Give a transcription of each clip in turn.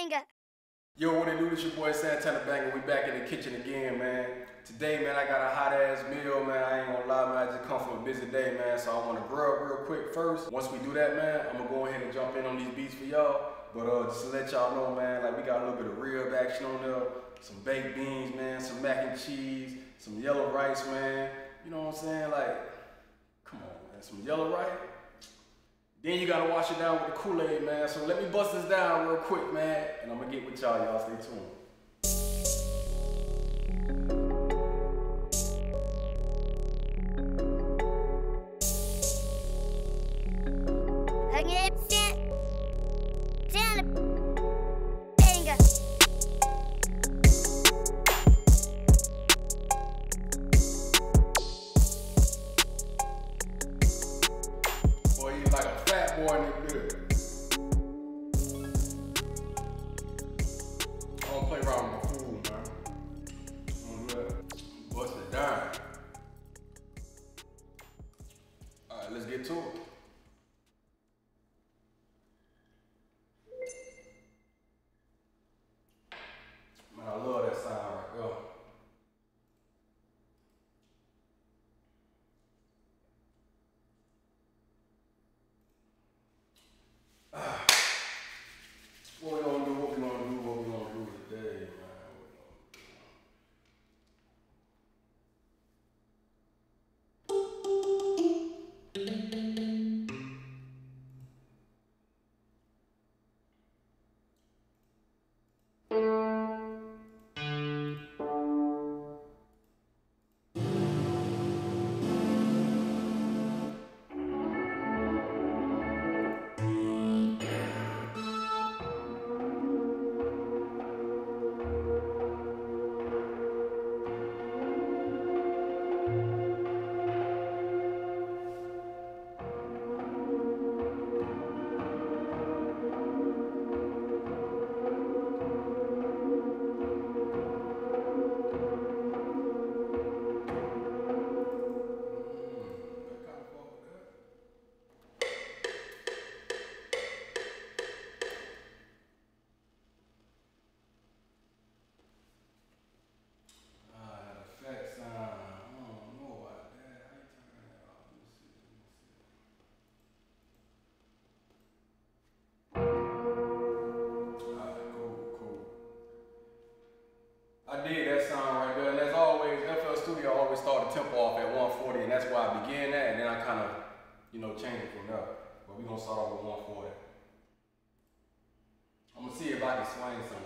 banger. Yo, what it do? This your boy Santana Banga. We back in the kitchen again, man. Today, man, I got a hot ass meal, man. I ain't gonna lie, man. I just come from a busy day, man. So I wanna grub real quick first. Once we do that, man, I'm gonna go ahead and jump in on these beats for y'all. But uh, just to let y'all know, man, like we got a little bit of rib action on there, some baked beans, man, some mac and cheese, some yellow rice, man. You know what I'm saying? Like, come on, man, some yellow rice. Then you gotta wash it down with the Kool-Aid, man. So let me bust this down real quick, man, and I'm gonna get with y'all. Y'all stay tuned. We're gonna start off with 140. I'm gonna see if I can swing some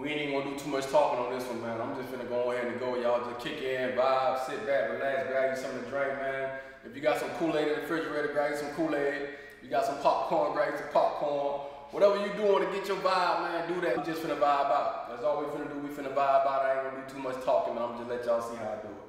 we ain't even gonna do too much talking on this one, man. I'm just gonna go ahead and go. Y'all just kick in, vibe, sit back, relax, grab you something to drink, man. If you got some Kool-Aid in the refrigerator, grab you some Kool-Aid. You got some popcorn, grab you some popcorn. Whatever you doing to get your vibe, man, do that. We just finna vibe out. That's all we finna do. We finna vibe out. I ain't gonna do too much talking, man. I'm just let y'all see how I do.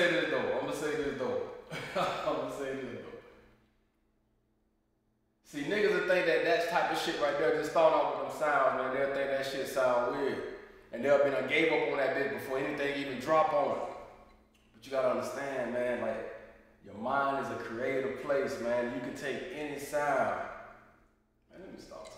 Say this though. I'm gonna say this though. I'm gonna say this though. See, niggas will think that that type of shit right there, just start off with them sounds, man. They'll think that shit sound weird. And they'll be done gave up on that bitch before anything even drop on it. But you gotta understand, man, like, your mind is a creative place, man. You can take any sound. Man, let me stop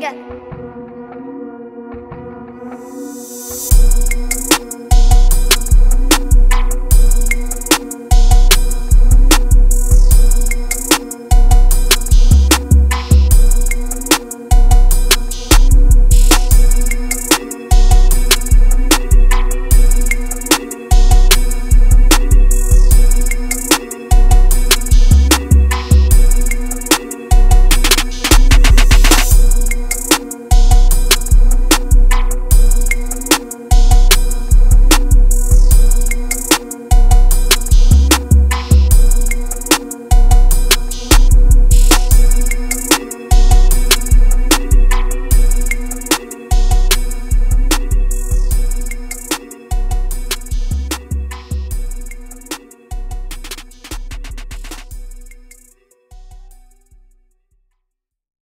그 러.